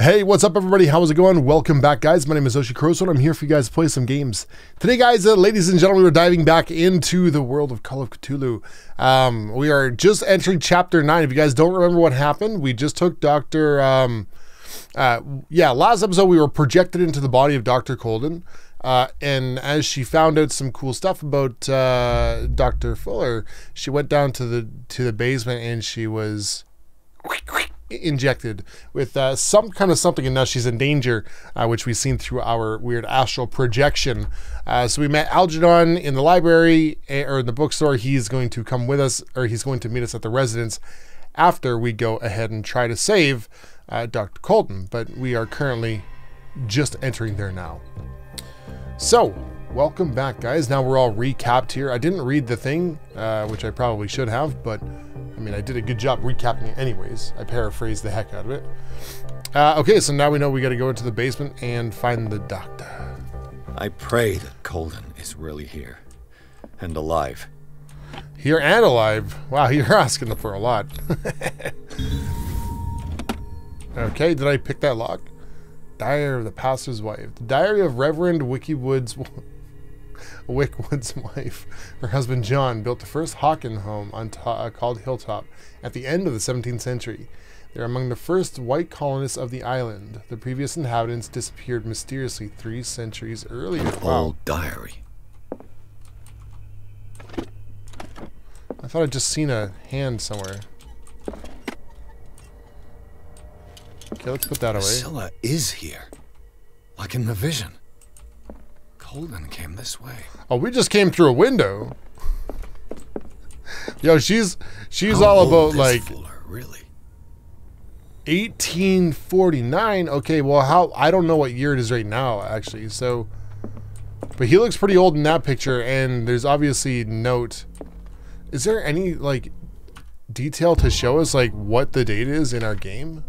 Hey, what's up, everybody? How's it going? Welcome back, guys. My name is Oshikorosu, and I'm here for you guys to play some games. Today, guys, uh, ladies and gentlemen, we're diving back into the world of Call of Cthulhu. Um, we are just entering Chapter 9. If you guys don't remember what happened, we just took Dr. Um, uh, yeah, last episode, we were projected into the body of Dr. Colden. Uh, and as she found out some cool stuff about uh, Dr. Fuller, she went down to the to the basement and she was injected with uh, some kind of something, and now she's in danger, uh, which we've seen through our weird astral projection. Uh, so we met Algernon in the library eh, or in the bookstore. He's going to come with us, or he's going to meet us at the residence after we go ahead and try to save uh, Dr. Colden. But we are currently just entering there now. So, welcome back, guys. Now we're all recapped here. I didn't read the thing, uh, which I probably should have, but I mean, I did a good job recapping it anyways. I paraphrased the heck out of it. Uh, okay, so now we know we got to go into the basement and find the doctor. I pray that Colden is really here and alive. Here and alive. Wow, you're asking for a lot. okay, did I pick that lock? Diary of the Pastor's Wife. The Diary of Reverend Wickywood's Wickwood's wife. Her husband John built the first Hawken home on uh, called Hilltop at the end of the 17th century. They are among the first white colonists of the island. The previous inhabitants disappeared mysteriously three centuries earlier. An wow. old diary. I thought I'd just seen a hand somewhere. Okay, let's put that away. Priscilla is here. Like in the vision. Colden came this way. Oh, we just came through a window. Yo, she's she's How all about like Fuller, really 1849. Okay, well, how I don't know what year it is right now actually. So, but he looks pretty old in that picture, and there's obviously note. Is there any like detail to show us like what the date is in our game?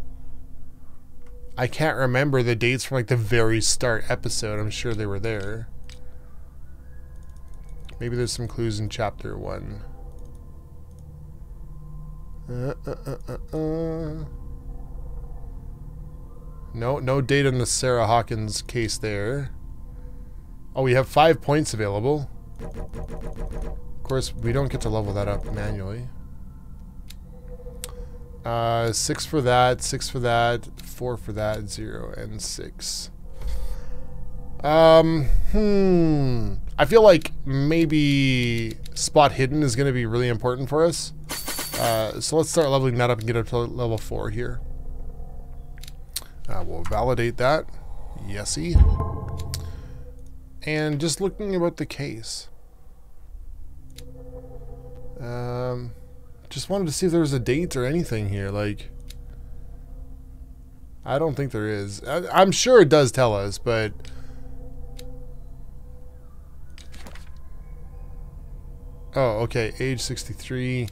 I can't remember the dates from like the very start episode. I'm sure they were there. Maybe there's some clues in chapter one. Uh, uh, uh, uh, no, no date on the Sarah Hawkins case there. Oh, we have five points available. Of course, we don't get to level that up manually. Uh, six for that, six for that, four for that, zero, and six. Um, hmm. I feel like maybe spot hidden is going to be really important for us. Uh, so let's start leveling that up and get up to level four here. Uh, we'll validate that. Yesy. And just looking about the case. Um, just wanted to see if there was a date or anything here. Like, I don't think there is. I, I'm sure it does tell us, but... Oh, okay. Age 63.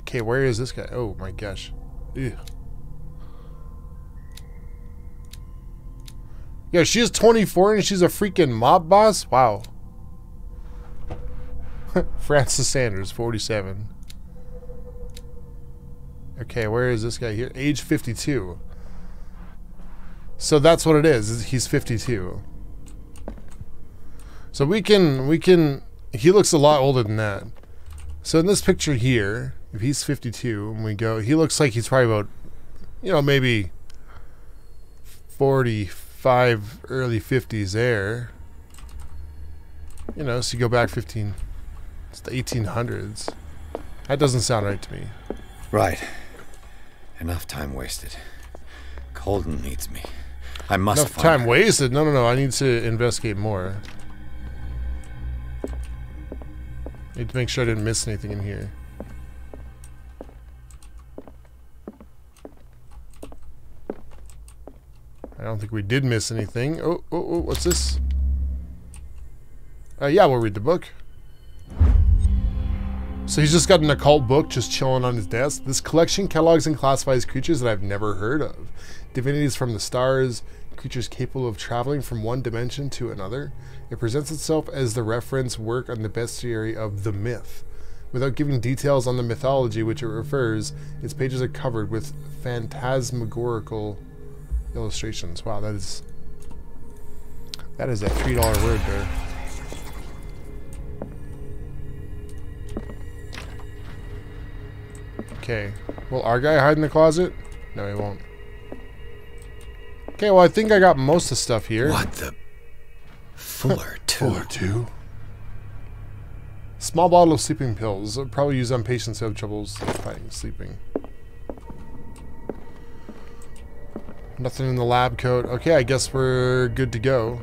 Okay, where is this guy? Oh my gosh. Yeah, she's 24 and she's a freaking mob boss? Wow. Francis Sanders, 47. Okay, where is this guy here? Age 52. So that's what it is. He's 52. So we can we can he looks a lot older than that. So in this picture here, if he's 52 and we go, he looks like he's probably about you know, maybe 45 early 50s there. You know, so you go back 15 it's the 1800s. That doesn't sound right to me. Right. Enough time wasted. Colden needs me. I must Enough time her. wasted? No, no, no. I need to investigate more. Need to make sure I didn't miss anything in here. I don't think we did miss anything. Oh, oh, oh what's this? Uh, yeah, we'll read the book. So he's just got an occult book just chilling on his desk. This collection catalogs and classifies creatures that I've never heard of. Divinities from the stars, creatures capable of traveling from one dimension to another. It presents itself as the reference work on the bestiary of the myth. Without giving details on the mythology which it refers, its pages are covered with phantasmagorical illustrations. Wow, that is that is a three dollar word there. Okay. Will our guy hide in the closet? No, he won't. Okay, well, I think I got most of the stuff here. What the? Fuller too. Fuller two. Small bottle of sleeping pills. Probably used on patients who have troubles finding sleeping. Nothing in the lab coat. Okay, I guess we're good to go.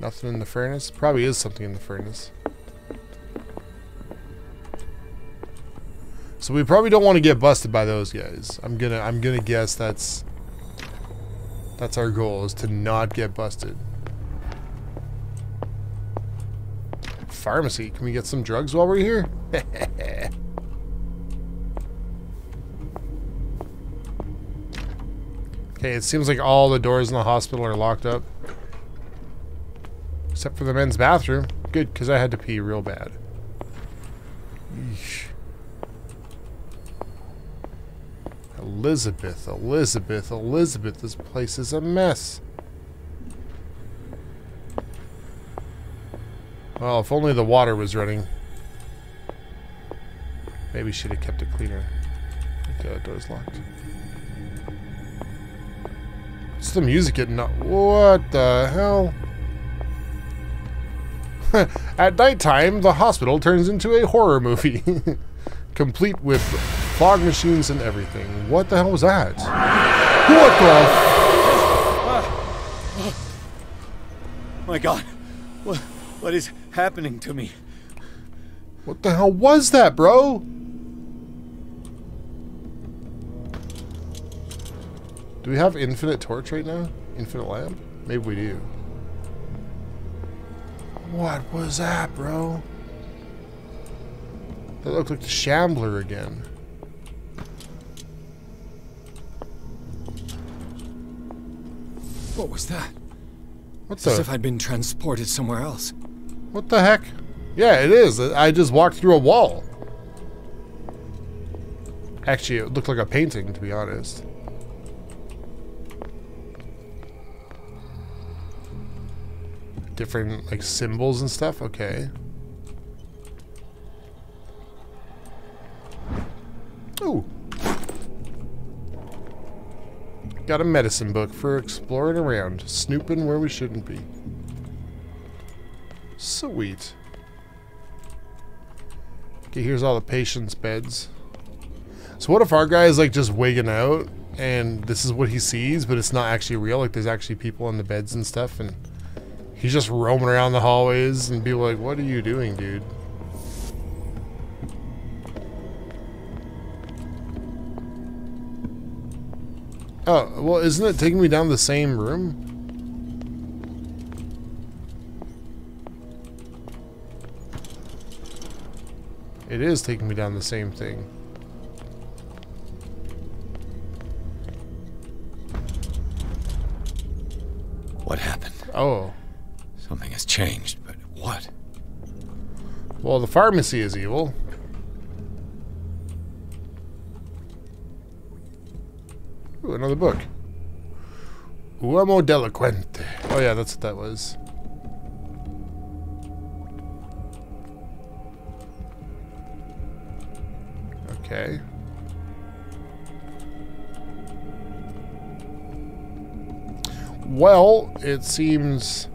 Nothing in the furnace. Probably is something in the furnace. So we probably don't want to get busted by those guys. I'm gonna I'm gonna guess that's that's our goal is to not get busted. Pharmacy. Can we get some drugs while we're here? okay, it seems like all the doors in the hospital are locked up. Except for the men's bathroom. Good, because I had to pee real bad. Elizabeth, Elizabeth, Elizabeth, this place is a mess. Well, if only the water was running. Maybe she'd have kept it cleaner. Okay, door's locked. What's the music getting up? What the hell? At nighttime, the hospital turns into a horror movie. Complete with fog machines and everything. What the hell was that? What the? My God, what what is happening to me? What the hell was that, bro? Do we have infinite torch right now? Infinite lamp? Maybe we do. What was that, bro? That looked like the Shambler again. What was that? What's As the... if I'd been transported somewhere else. What the heck? Yeah, it is. I just walked through a wall. Actually, it looked like a painting, to be honest. Different, like, symbols and stuff? Okay. Got a medicine book for exploring around, snooping where we shouldn't be. Sweet. Okay, here's all the patients' beds. So what if our guy is like just wigging out and this is what he sees, but it's not actually real? Like there's actually people on the beds and stuff and he's just roaming around the hallways and people like, what are you doing, dude? Oh, well, isn't it taking me down the same room? It is taking me down the same thing. What happened? Oh. Something has changed, but what? Well, the pharmacy is evil. Another book. Uomo delinquente. Oh yeah, that's what that was. Okay. Well, it seems...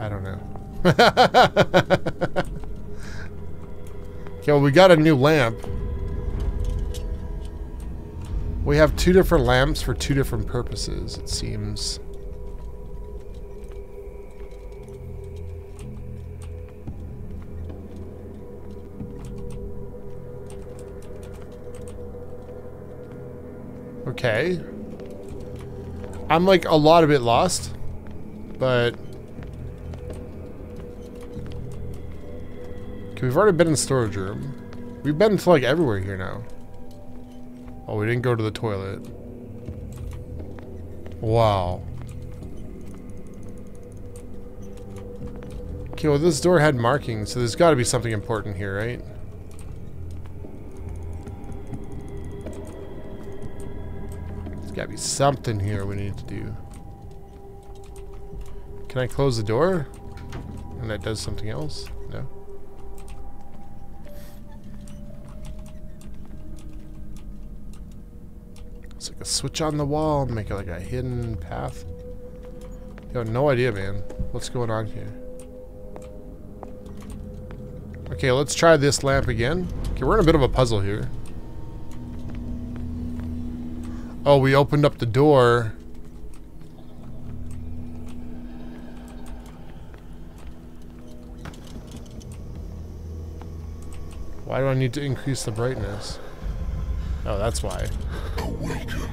I don't know. okay, well, we got a new lamp. We have two different lamps for two different purposes, it seems. Okay. I'm like a lot of it lost, but... we've already been in storage room. We've been to like everywhere here now. Oh, we didn't go to the toilet. Wow. Okay, well this door had markings, so there's got to be something important here, right? There's got to be something here we need to do. Can I close the door? And that does something else? Switch on the wall, make it like a hidden path. Have no idea, man. What's going on here? Okay, let's try this lamp again. Okay, we're in a bit of a puzzle here. Oh, we opened up the door. Why do I need to increase the brightness? Oh, that's why. Awaken and.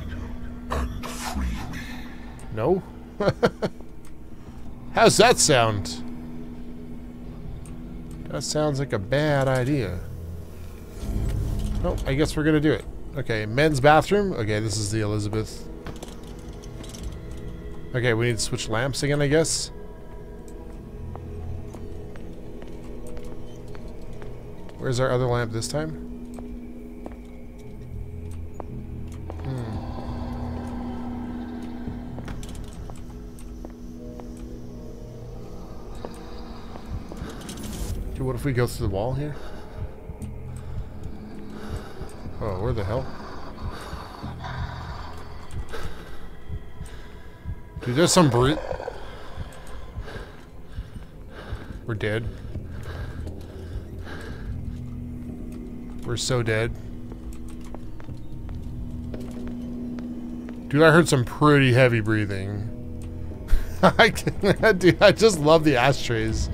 No? How's that sound? That sounds like a bad idea. Oh, I guess we're gonna do it. Okay, men's bathroom. Okay, this is the Elizabeth. Okay, we need to switch lamps again, I guess. Where's our other lamp this time? If we go through the wall here? Oh, where the hell? Dude, there's some brute. We're dead. We're so dead. Dude, I heard some pretty heavy breathing. I, dude, I just love the ashtrays.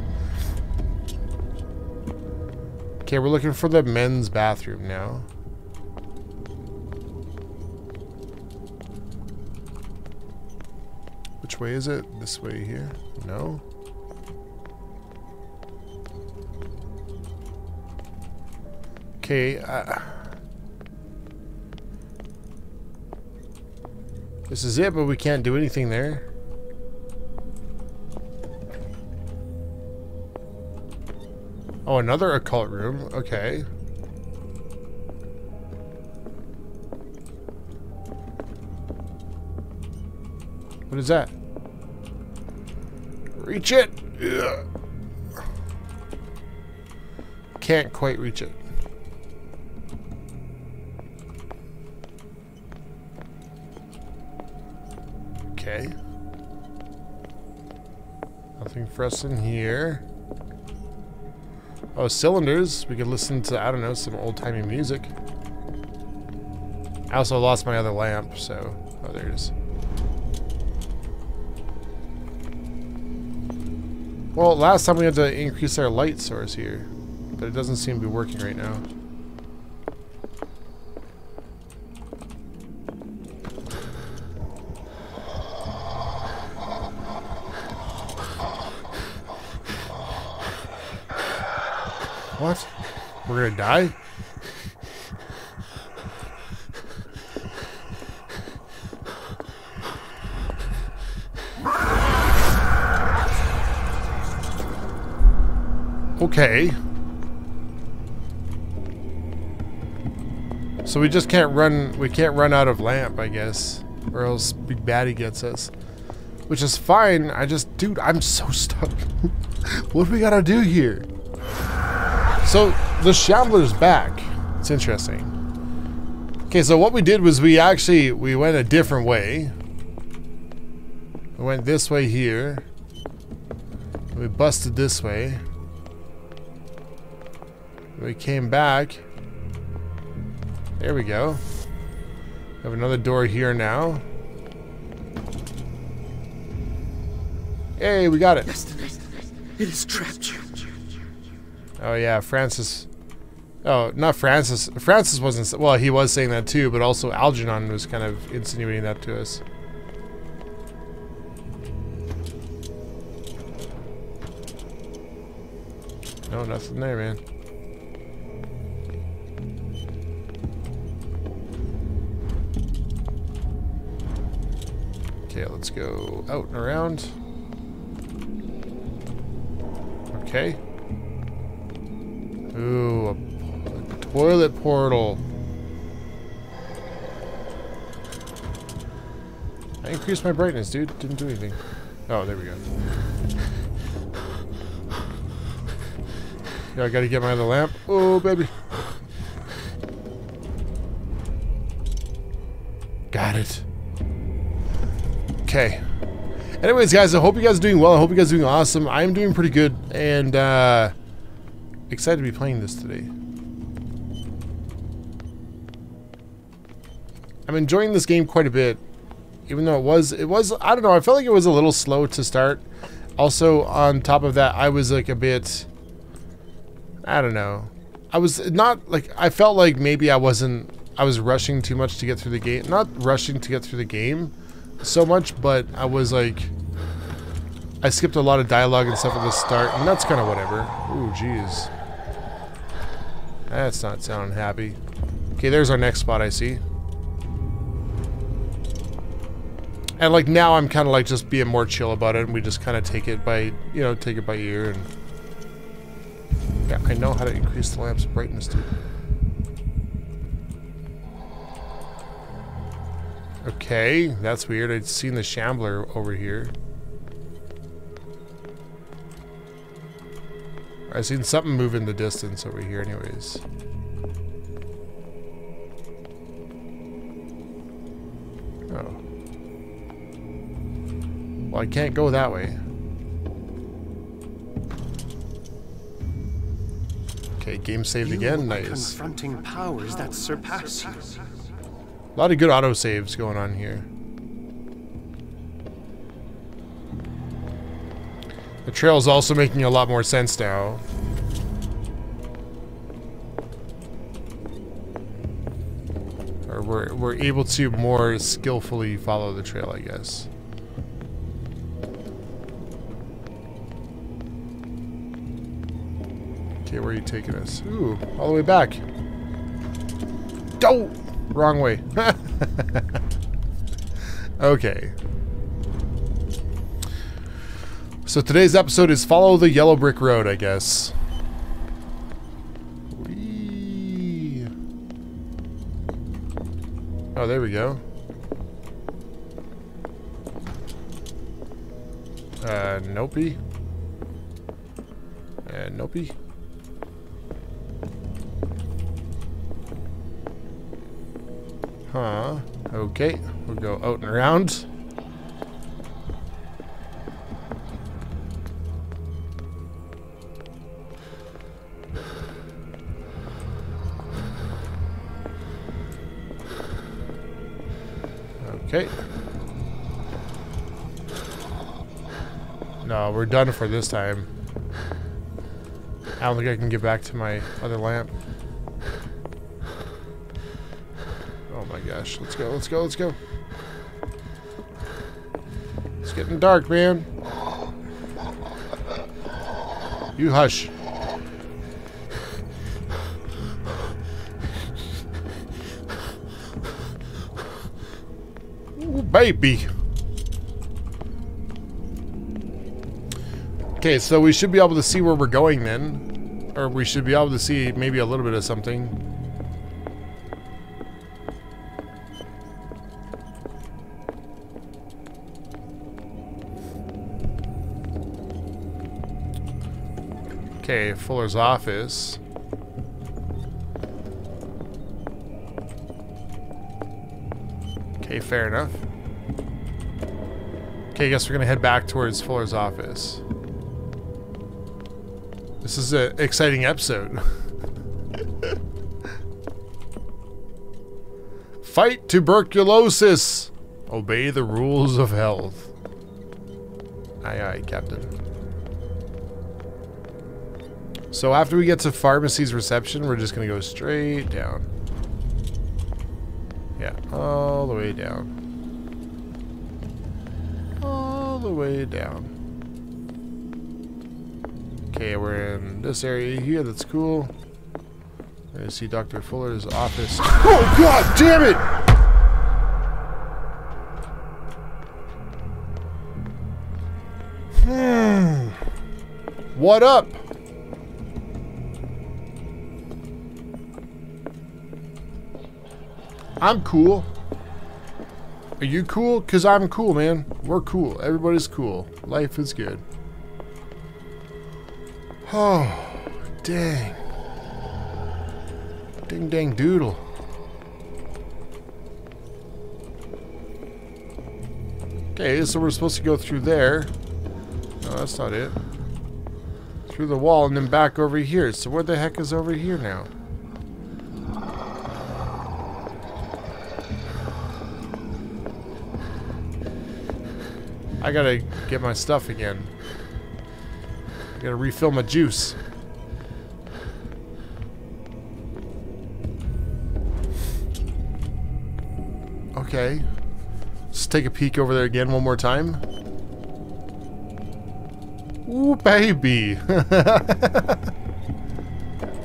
Okay, we're looking for the men's bathroom now. Which way is it? This way here? No? Okay, uh, This is it, but we can't do anything there. Oh, another occult room. Okay. What is that? Reach it! Ugh. Can't quite reach it. Okay. Nothing for us in here. Oh, cylinders. We could listen to, I don't know, some old-timey music. I also lost my other lamp, so... Oh, there it is. Well, last time we had to increase our light source here. But it doesn't seem to be working right now. What? Die? Okay. So we just can't run, we can't run out of lamp, I guess. Or else Big Baddie gets us. Which is fine, I just, dude, I'm so stuck. what do we gotta do here? So, the Shambler's back. It's interesting. Okay, so what we did was we actually, we went a different way. We went this way here. We busted this way. We came back. There we go. We have another door here now. Hey, we got it. It has trapped. Oh yeah, Francis. Oh, not Francis. Francis wasn't. Well, he was saying that too, but also Algernon was kind of insinuating that to us. No, nothing there, man. Okay, let's go out and around. Okay. Ooh, toilet portal. I increased my brightness, dude. Didn't do anything. Oh, there we go. Yeah, I gotta get my other lamp. Oh, baby. Got it. Okay. Anyways, guys, I hope you guys are doing well. I hope you guys are doing awesome. I'm doing pretty good, and uh, excited to be playing this today. I'm enjoying this game quite a bit, even though it was, it was, I don't know, I felt like it was a little slow to start. Also, on top of that, I was like a bit, I don't know. I was not, like, I felt like maybe I wasn't, I was rushing too much to get through the game. Not rushing to get through the game so much, but I was like, I skipped a lot of dialogue and stuff at the start, and that's kind of whatever. Ooh, jeez. That's not sounding happy. Okay, there's our next spot I see. And like now I'm kind of like just being more chill about it and we just kind of take it by, you know, take it by ear and... Yeah, I know how to increase the lamp's brightness too. Okay, that's weird. I'd seen the Shambler over here. I've seen something move in the distance over here anyways. Oh. Well, I can't go that way. Okay, game saved You again. Nice. confronting powers that surpass you. A lot of good auto saves going on here. The trail is also making a lot more sense now. Or we're, we're able to more skillfully follow the trail, I guess. Where are you taking us? Ooh, all the way back. Oh! Wrong way. okay. So today's episode is Follow the Yellow Brick Road, I guess. Oh, there we go. Uh, nopey. Uh, nopey. Huh. Okay. We'll go out and around. Okay. No, we're done for this time. I don't think I can get back to my other lamp. Gosh. Let's go, let's go, let's go. It's getting dark, man. You hush. Ooh, baby. Okay, so we should be able to see where we're going then. Or we should be able to see maybe a little bit of something. Fuller's office. Okay, fair enough. Okay, I guess we're gonna head back towards Fuller's office. This is an exciting episode. Fight tuberculosis! Obey the rules of health. Aye aye, Captain. So after we get to pharmacy's reception, we're just gonna go straight down. Yeah, all the way down. All the way down. Okay, we're in this area here. That's cool. I see Dr. Fuller's office. Oh god damn it! Hmm. What up? I'm cool. Are you cool? Because I'm cool, man. We're cool. Everybody's cool. Life is good. Oh, dang. Ding dang doodle. Okay, so we're supposed to go through there. No, that's not it. Through the wall and then back over here. So where the heck is over here now? I gotta get my stuff again. I gotta refill my juice. Okay. Let's take a peek over there again one more time. Ooh, baby.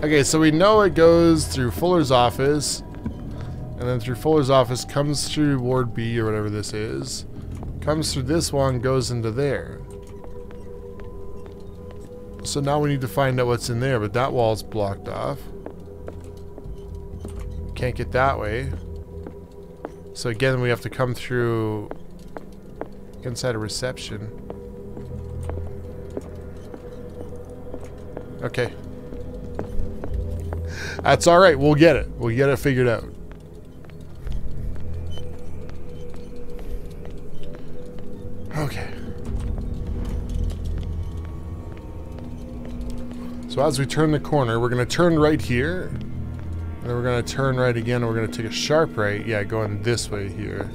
okay, so we know it goes through Fuller's office. And then through Fuller's office comes through Ward B or whatever this is. Comes through this one, goes into there. So now we need to find out what's in there, but that wall's blocked off. Can't get that way. So again, we have to come through inside a reception. Okay. That's alright, we'll get it. We'll get it figured out. So as we turn the corner, we're going to turn right here. And then we're going to turn right again, and we're going to take a sharp right. Yeah, going this way here.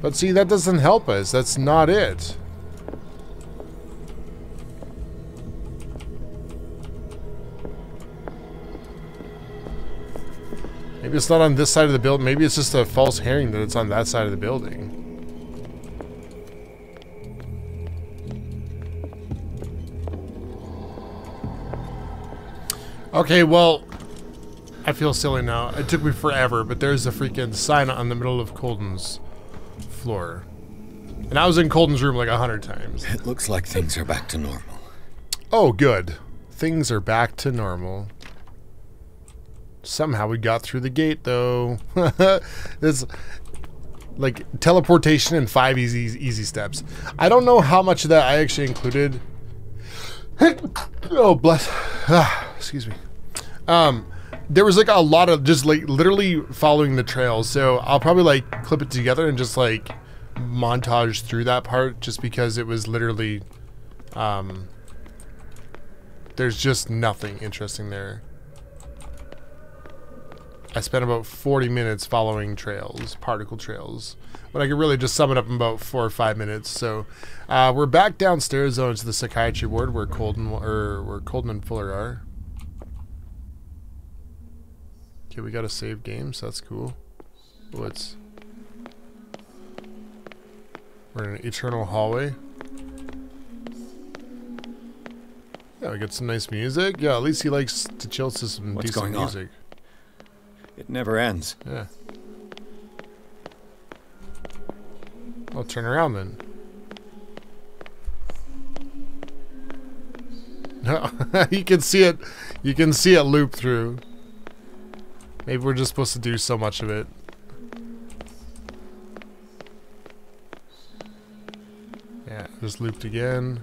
But see, that doesn't help us. That's not it. Maybe it's not on this side of the building. Maybe it's just a false herring that it's on that side of the building. Okay, well, I feel silly now. It took me forever, but there's a freaking sign on the middle of Colden's floor. And I was in Colden's room like a hundred times. It looks like things are back to normal. Oh, good. Things are back to normal. Somehow we got through the gate, though. it's like teleportation in five easy easy steps. I don't know how much of that I actually included. oh, bless. Ah. Excuse me. Um, there was like a lot of just like literally following the trails. So I'll probably like clip it together and just like montage through that part, just because it was literally, um, there's just nothing interesting there. I spent about 40 minutes following trails, particle trails, but I could really just sum it up in about four or five minutes. So uh, we're back downstairs though into the psychiatry ward where Colden or where Colden and Fuller are. Okay, we got a save game, so that's cool. Oh, What's we're in an eternal hallway. Yeah, we got some nice music. Yeah, at least he likes to chill to some What's decent going on? music. It never ends. Yeah. I'll turn around then. No, you can see it. You can see it loop through. Maybe we're just supposed to do so much of it. Yeah, just looped again.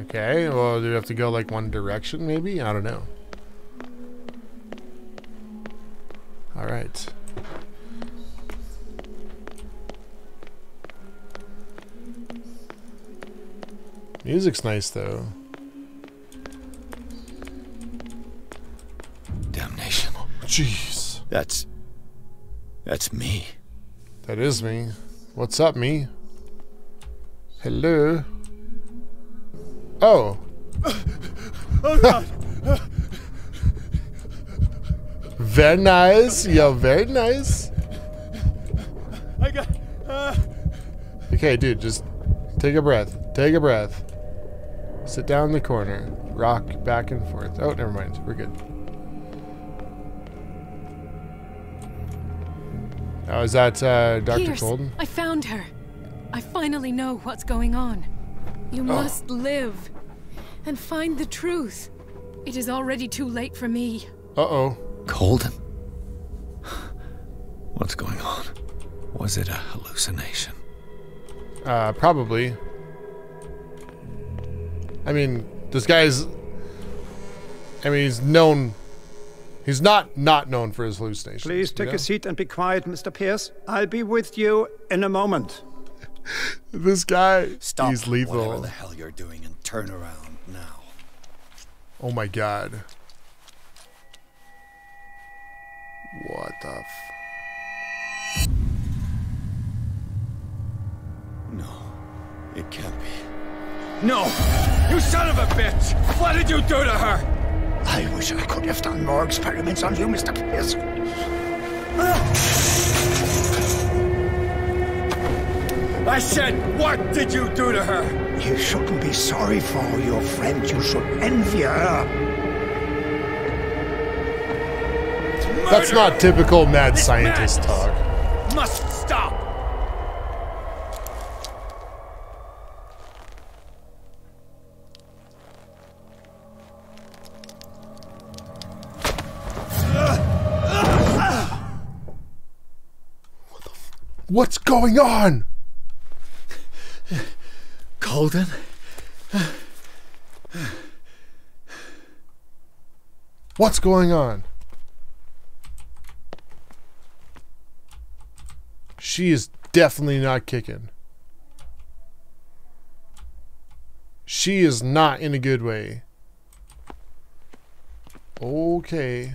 Okay, well, do we have to go like one direction maybe? I don't know. Alright. Music's nice though. Jeez. That's. That's me. That is me. What's up, me? Hello? Oh. Oh god! Very nice. Yo, very nice. I got. Uh, Okay, dude, just take a breath. Take a breath. Sit down in the corner. Rock back and forth. Oh, never mind. We're good. Oh, is that uh, Dr. Pierce, Colden? I found her. I finally know what's going on. You Oh. must live and find the truth. It is already too late for me. Uh oh. Colden? What's going on? Was it a hallucination? Uh, probably. I mean, this guy's. I mean, he's known. He's not not known for his hallucinations. Please you take know? a seat and be quiet, Mr. Pierce. I'll be with you in a moment. This guy, Stop he's whatever lethal. the hell you're doing and turn around now. Oh my god. What the f- No, it can't be. No! You son of a bitch! What did you do to her? I wish I could have done more experiments on you, Mr. Pierce. I said, what did you do to her? You shouldn't be sorry for your friend. You should envy her. That's not typical mad scientist talk. Must stop! What's going on? Colden? What's going on? She is definitely not kicking. She is not in a good way. Okay.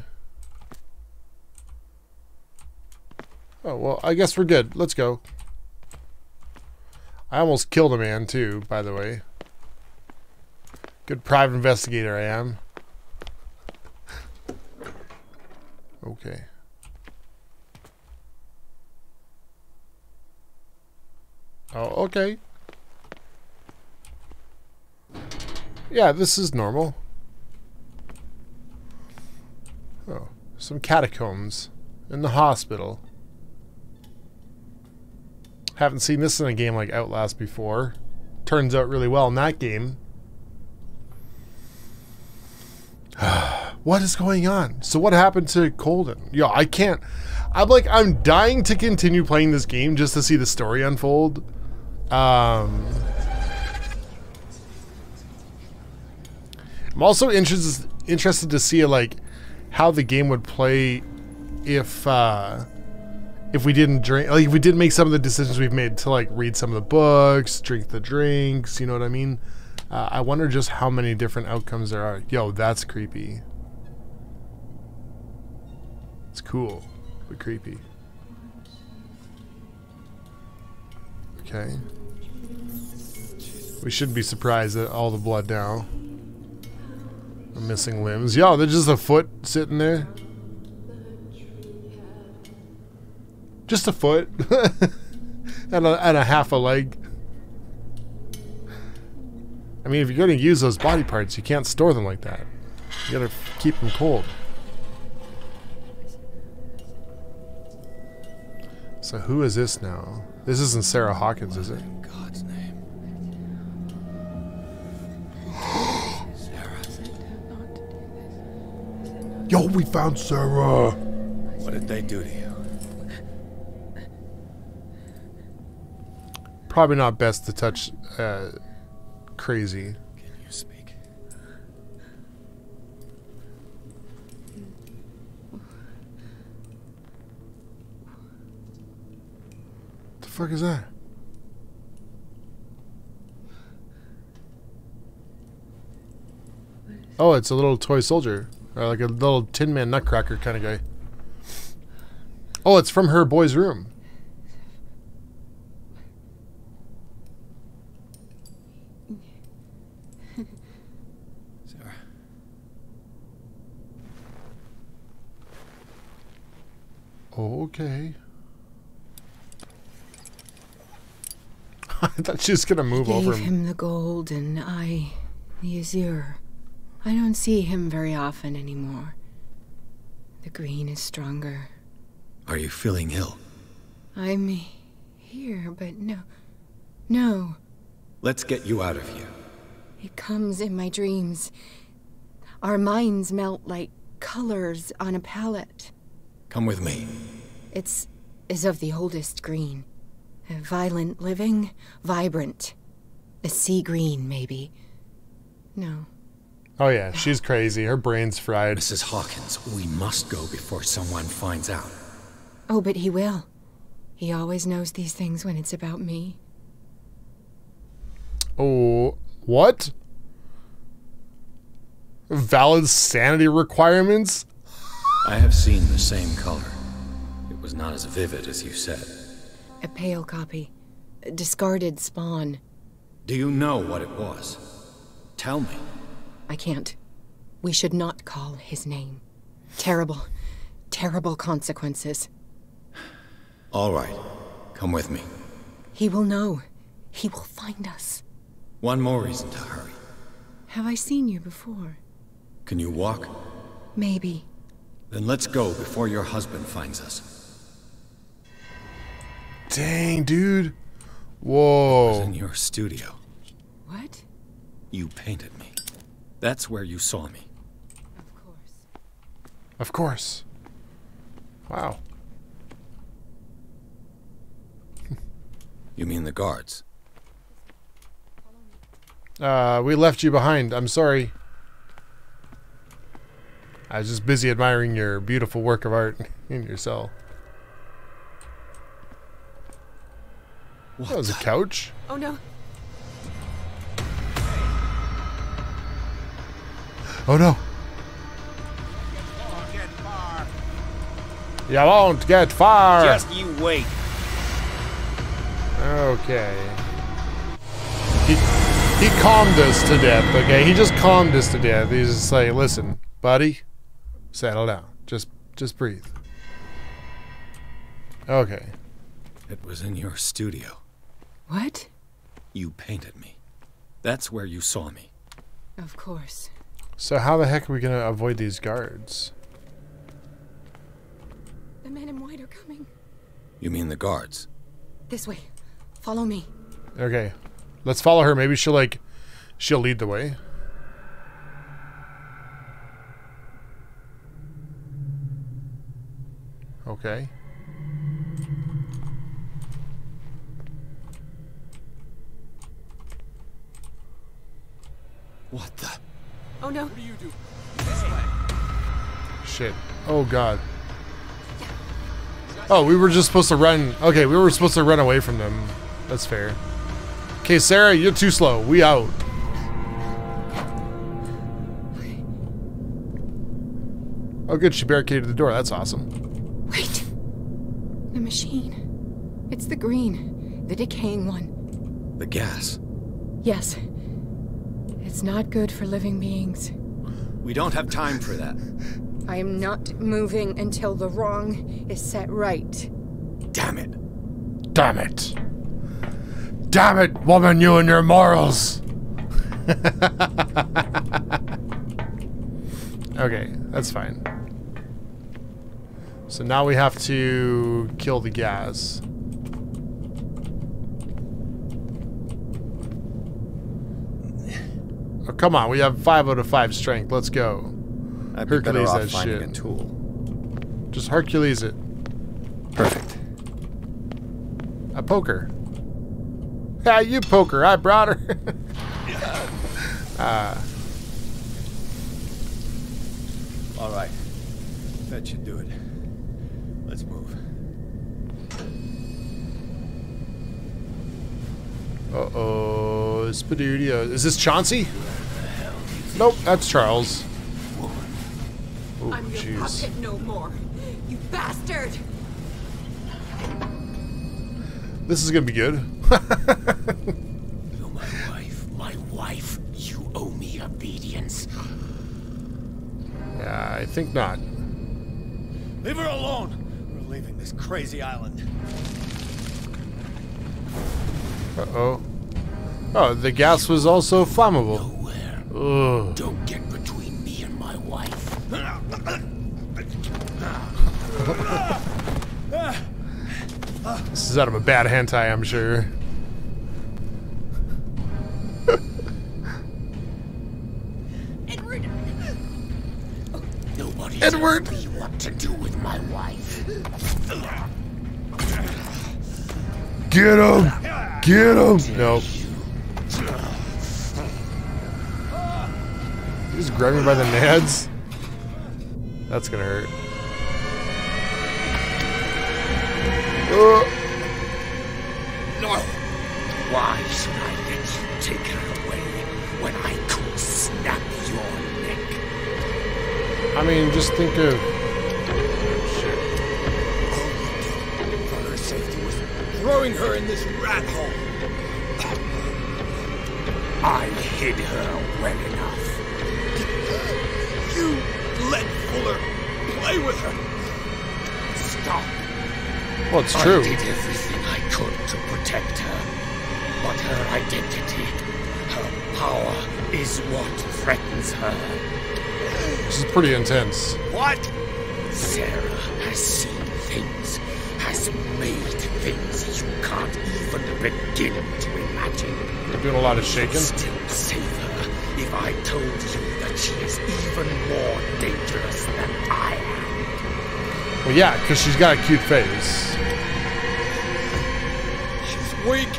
Oh, well, I guess we're good. Let's go. I almost killed a man, too, by the way. Good private investigator I am. Okay. Oh, okay. Yeah, this is normal. Oh, some catacombs in the hospital. Haven't seen this in a game like Outlast before. Turns out really well in that game. what is going on? So what happened to Colden? Yo, I can't. I'm like I'm dying to continue playing this game just to see the story unfold. Um, I'm also interested interested to see like how the game would play if uh, if we didn't drink like if we did make some of the decisions we've made to like read some of the books, drink the drinks. You know what I mean? Uh, I wonder just how many different outcomes there are. Yo, that's creepy. It's cool, but creepy. Okay. We shouldn't be surprised at all the blood now. Missing limbs. Yo, there's just a foot sitting there. Just a foot. and, a, and a half a leg. I mean, if you're going to use those body parts, you can't store them like that. You gotta keep them cold. So who is this now? This isn't Sarah Hawkins, is it? In God's name. Sarah, Yo, we found Sarah. what did they do to you? Probably not best to touch uh, crazy. Can you speak? What the fuck is that? Oh, it's a little toy soldier. Or like a little Tin Man Nutcracker kind of guy. Oh, it's from her boy's room. Sarah. Okay. I thought she was gonna move Gave over him. him. the gold and I the azure. I don't see him very often anymore. The green is stronger. Are you feeling ill? I'm here, but no. No. Let's get you out of here. It comes in my dreams. Our minds melt like colors on a palette. Come with me. It's is of the oldest green. A violent living, vibrant. A sea green, maybe. No. Oh yeah, she's crazy. Her brain's fried. Mrs. Hawkins, we must go before someone finds out. Oh, but he will. He always knows these things when it's about me. Oh, what? Valid sanity requirements? I have seen the same color. It was not as vivid as you said. A pale copy. A discarded spawn. Do you know what it was? Tell me. I can't. We should not call his name. Terrible, terrible consequences. All right. Come with me. He will know. He will find us. One more reason to hurry. Have I seen you before? Can you walk? Maybe. Then let's go before your husband finds us. Dang, dude. Whoa. It was Whoa. in your studio. What? You painted me. That's where you saw me. Of course. Of course. Wow. You mean the guards? Uh, we left you behind. I'm sorry. I was just busy admiring your beautiful work of art in your cell. What That was a couch. Oh no. Oh no. You won't get far. Just you wait. Okay. He, he calmed us to death, okay? He just calmed us to death. He's just like, listen, buddy, settle down. Just just breathe. Okay. It was in your studio. What? You painted me. That's where you saw me. Of course. So how the heck are we gonna avoid these guards? The men in white are coming. You mean the guards? This way. Follow me. Okay. Let's follow her. Maybe she'll like she'll lead the way. Okay. What the? Oh no. Shit. Oh god. Oh, we were just supposed to run. Okay, we were supposed to run away from them. That's fair. Okay, Sarah, you're too slow. We out. Oh, good. She barricaded the door. That's awesome. Wait. The machine. It's the green. The decaying one. The gas. Yes. It's not good for living beings. We don't have time for that. I am not moving until the wrong is set right. Damn it. Damn it. Damn it, woman, you and your morals. okay, that's fine. So now we have to kill the gas. Come on, we have 5 out of 5 strength. Let's go. I'd be Hercules that finding shit. a tool. Just Hercules it. Perfect. A poker. Yeah, you poker. I brought her. uh, All right. That should do it. Let's move. uh-oh. Spadudio. Is this Chauncey? Nope, that's Charles. Oh, I'm your jeez. puppet no more. You bastard! This is gonna be good. You're my wife. My wife. You owe me obedience. yeah, I think not. Leave her alone. We're leaving this crazy island. Uh-oh. Oh, the gas was also flammable. Ugh. Don't get between me and my wife. This is out of a bad hentai, I'm sure. Edward. Nobody Edward. me what to do with my wife. Get him! Get him! No. Grabbing me by the nads. That's gonna hurt. Uh, No! Why should I let you take her away when I could snap your neck? I mean, just think of. For her safety was throwing her in this rat hole. I hid her well let Fuller play with her. Stop. Well, it's I true. did everything I could to protect her. But her identity, her power, is what threatens her. This is pretty intense. What? Sarah has seen things, has made things you can't even begin to imagine. You're doing a lot of shaking. Still save her if I told you that she is even more dangerous than I am. Well, yeah, because she's got a cute face. She's weak.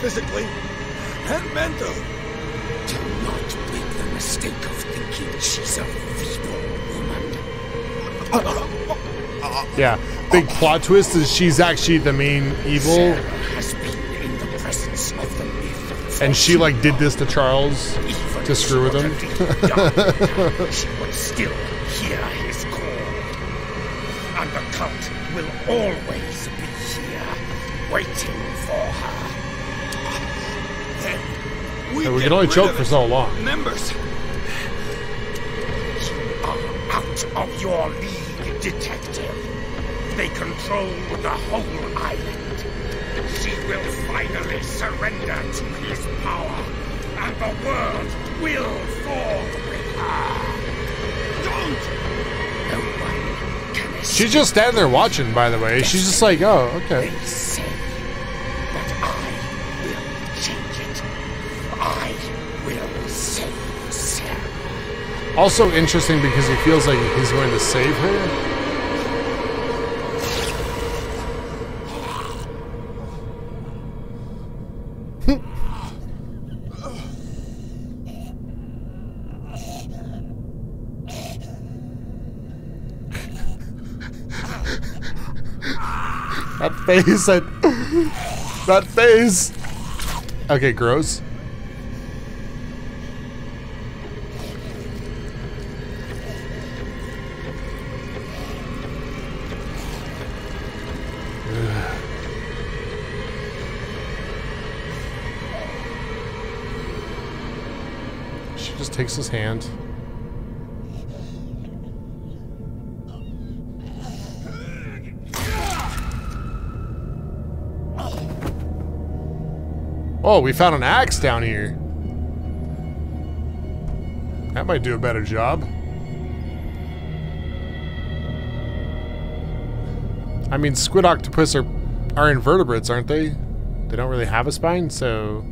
Physically and mental. Do not make the mistake of thinking she's a feeble woman. Yeah. Big plot twist is she's actually the main evil, Sarah has been in the presence of the myth. and she like did this to Charles to screw with him. were to be done, she would still hear his call. And the cult will always be here, waiting for her. Then we, And we can only choke for so long. Members. You are out of your league, detective. They control the whole island. She will finally surrender to his power, and the world will fall. Ah. Don't! One can. She's just standing there watching, by the way. She's just like, oh, okay. They say, but I will change it. I will save Sarah. Also interesting because he feels like he's going to save her. Face, that, that face. Okay, gross. She just takes his hand. Oh, we found an axe down here. That might do a better job. I mean, squid octopus are, are invertebrates, aren't they? They don't really have a spine, so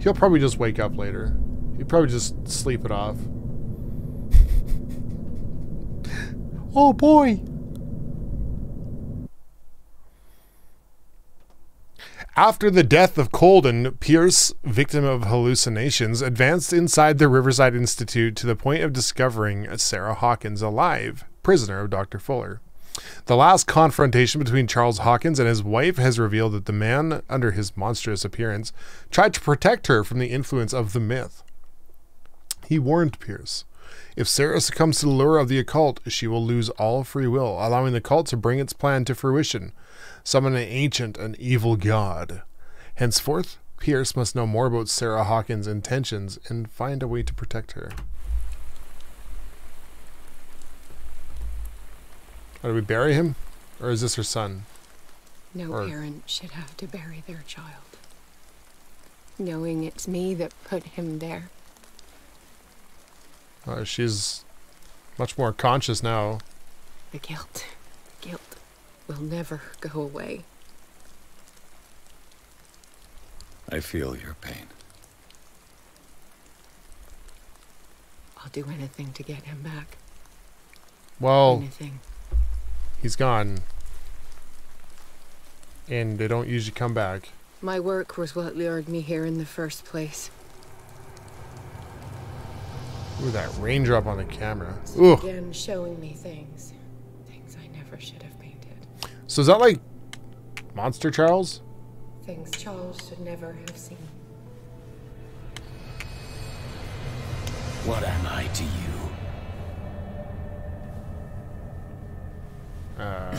he'll probably just wake up later. He'd probably just sleep it off. oh boy! After the death of Colden, Pierce, victim of hallucinations, advanced inside the Riverside Institute to the point of discovering Sarah Hawkins alive, prisoner of Dr. Fuller. The last confrontation between Charles Hawkins and his wife has revealed that the man, under his monstrous appearance, tried to protect her from the influence of the myth. He warned Pierce if Sarah succumbs to the lure of the occult, she will lose all free will, allowing the cult to bring its plan to fruition summon an ancient and evil god. Henceforth, Pierce must know more about Sarah Hawkins' intentions and find a way to protect her. Or do we bury him? Or is this her son? No Or- parent should have to bury their child. Knowing it's me that put him there. Uh, she's much more conscious now. The. Guilt will never go away. I feel your pain. I'll do anything to get him back. Well, anything. he's gone. And they don't usually come back. My work was what lured me here in the first place. Ooh, that raindrop on the camera. Ooh. Again, showing me things. Things I never should have painted. So is that like Monster Charles? Things Charles should never have seen. What am I to you? Um.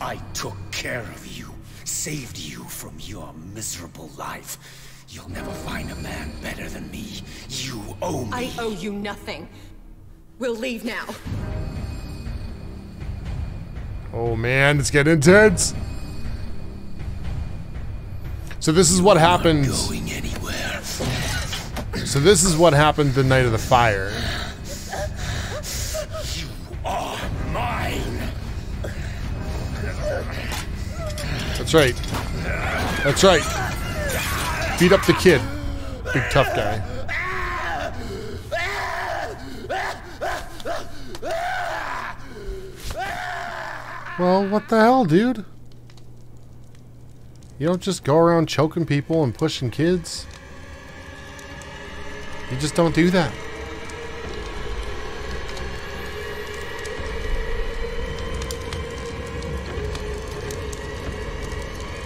I took care of you, saved you from your miserable life. You'll never find a man better than me. You owe me. I owe you nothing. We'll leave now. Oh man, it's getting intense. So this is what happened. going anywhere. So this is what happened the night of the fire. You are mine. That's right. That's right. Beat up the kid. Big tough guy. Well, what the hell, dude? You don't just go around choking people and pushing kids. You just don't do that.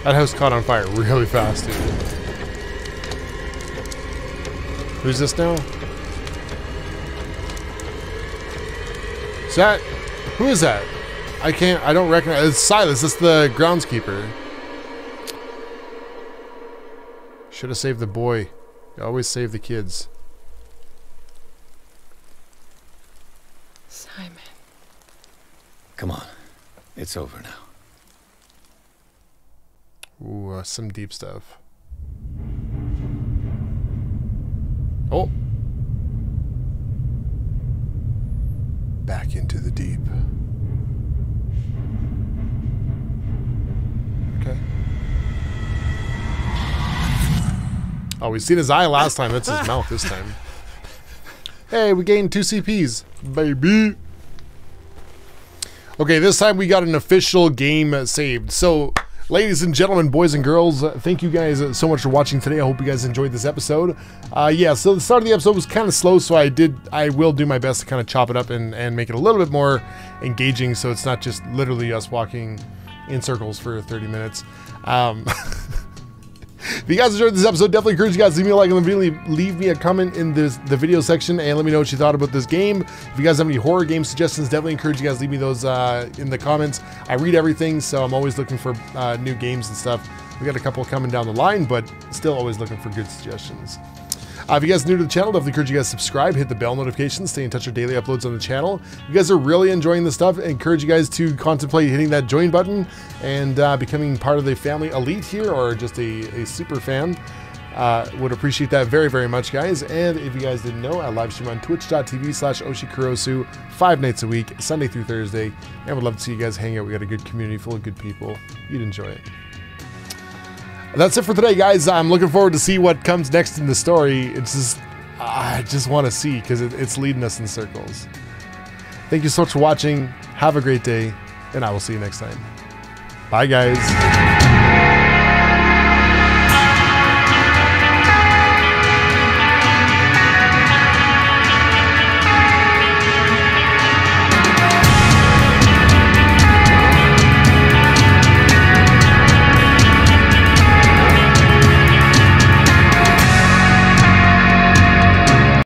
That house caught on fire really fast, dude. Who's this now? Is that... Who is that? I can't... I don't recognize... It's Silas. It's the groundskeeper. Should have saved the boy. You always save the kids. Simon. Come on. It's over now. Ooh, uh, some deep stuff. Oh. Back into the deep. Oh, we seen his eye last time. That's his mouth this time. Hey, we gained two CPs, baby. Okay, this time we got an official game saved. So, ladies and gentlemen, boys and girls, thank you guys so much for watching today. I hope you guys enjoyed this episode. Uh, yeah, so the start of the episode was kind of slow, so I did, I will do my best to kind of chop it up and, and make it a little bit more engaging, so it's not just literally us walking in circles for 30 minutes. Um, If you guys enjoyed this episode, definitely encourage you guys to leave me a like and leave, leave me a comment in this, the video section and let me know what you thought about this game. If you guys have any horror game suggestions, definitely encourage you guys to leave me those uh, in the comments. I read everything, so I'm always looking for uh, new games and stuff. We got a couple coming down the line, but still always looking for good suggestions. Uh, if you guys are new to the channel, definitely encourage you guys to subscribe, hit the bell notifications, stay in touch with daily uploads on the channel. If you guys are really enjoying this stuff, I encourage you guys to contemplate hitting that join button and uh, becoming part of the family elite here or just a, a super fan. Uh, would appreciate that very, very much, guys. And if you guys didn't know, I live stream on twitch.tv slash Oshikorosu five nights a week, Sunday through Thursday. And would love to see you guys hang out. We got a good community full of good people. You'd enjoy it. That's it for today, guys. I'm looking forward to see what comes next in the story. It's just, I just want to see because it, it's leading us in circles. Thank you so much for watching. Have a great day, and I will see you next time. Bye, guys.